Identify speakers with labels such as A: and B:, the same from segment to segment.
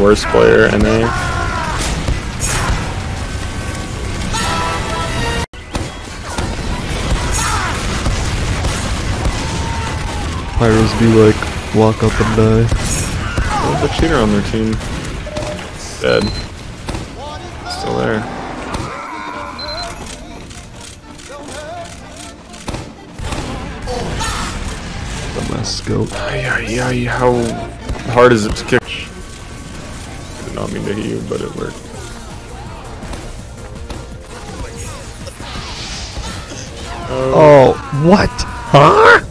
A: worst player, in NA.
B: Pyros be like, walk up and die.
A: Oh, the cheater on their team. Dead. Still there.
B: Dumbass scout.
A: Yeah, yeah, yeah. How hard is it to kick? I did not mean to hit you, but it worked.
B: Oh, oh what? Huh?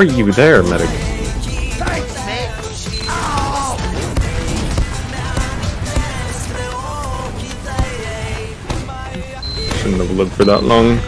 A: Are you there, medic? Shouldn't have lived for that long.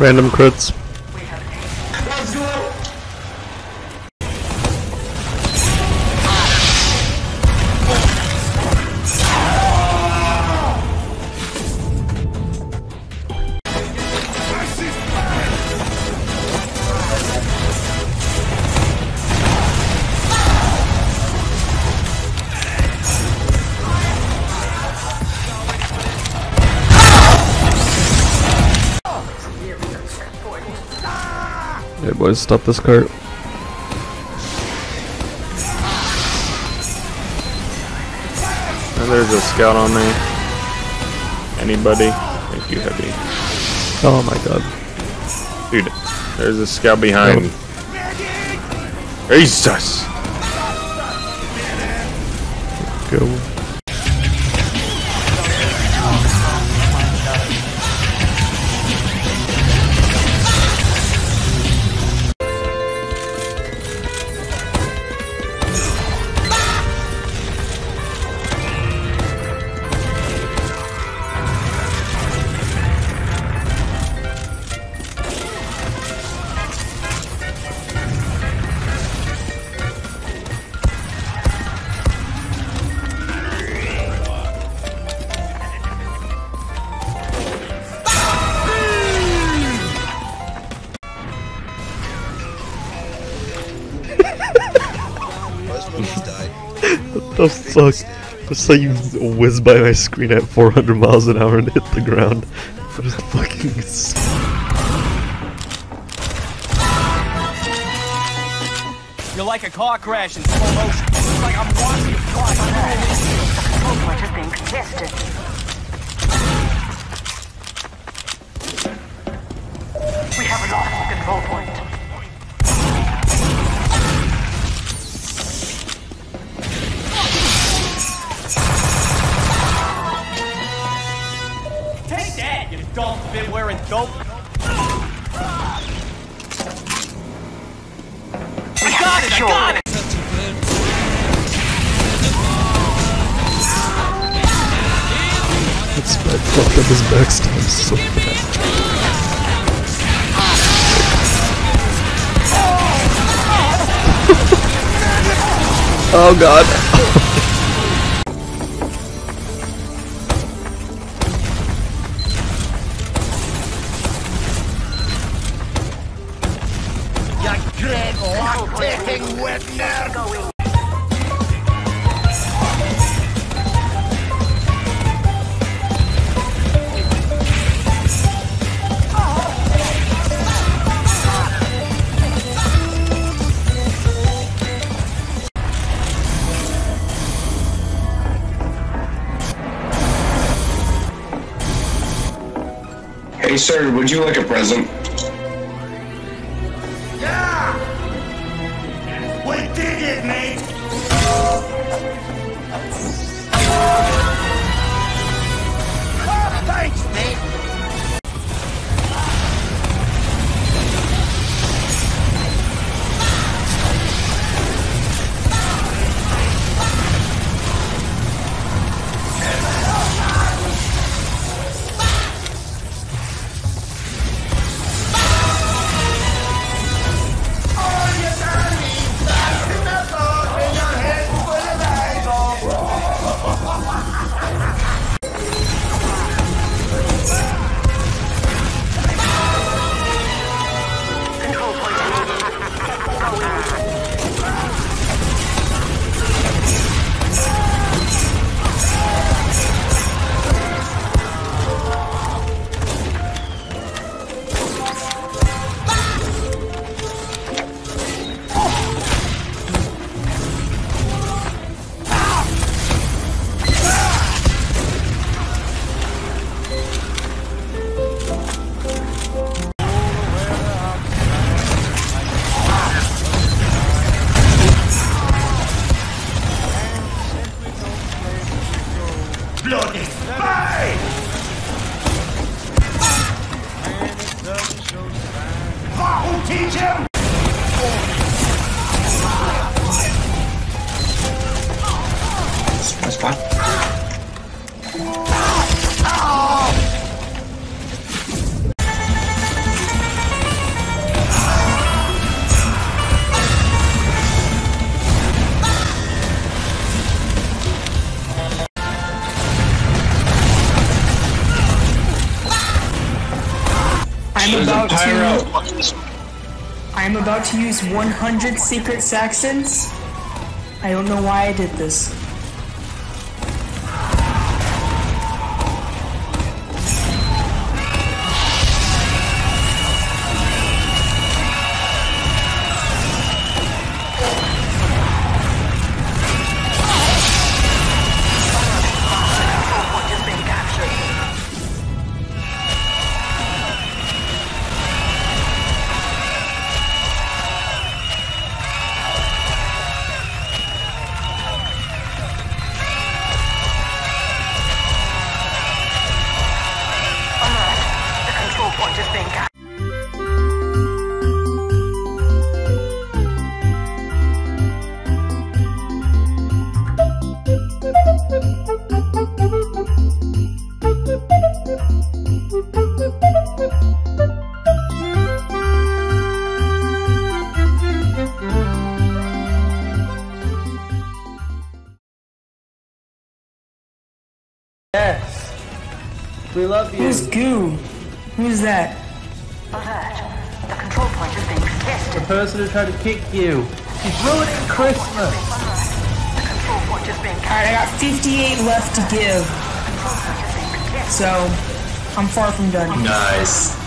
B: Random crits. Hey boys, stop this cart.
A: And there's a scout on me. Anybody? Thank you, heavy.
B: Oh my god.
A: Dude, there's a scout behind. me. Jesus!
B: Go. That sucks. Just so you whiz by my screen at 400 miles an hour and hit the ground. Just fucking.
C: You're like a car crash in slow motion. It's like I'm watching you fly.
D: Control point is being contested. We have lost the control point.
C: You dumb fit wearing dope. I got it, I got it!
B: That's bad. Fucked up his backstab so bad. oh god.
C: Yeah,
D: Going.
E: Hey, sir, would you like a present?
F: I'm about to I'm about to use 100 secret Saxtons. I don't know why I did this.
G: We love you.
F: Who's Goo? Who's that?
D: Alert. The control point is being
G: The person who tried to kick you. She's ruining Christmas.
D: Alert. The control point is being
F: Alright, I got 58 left to give,
D: control point is being contested.
F: so I'm far from done.
H: Nice.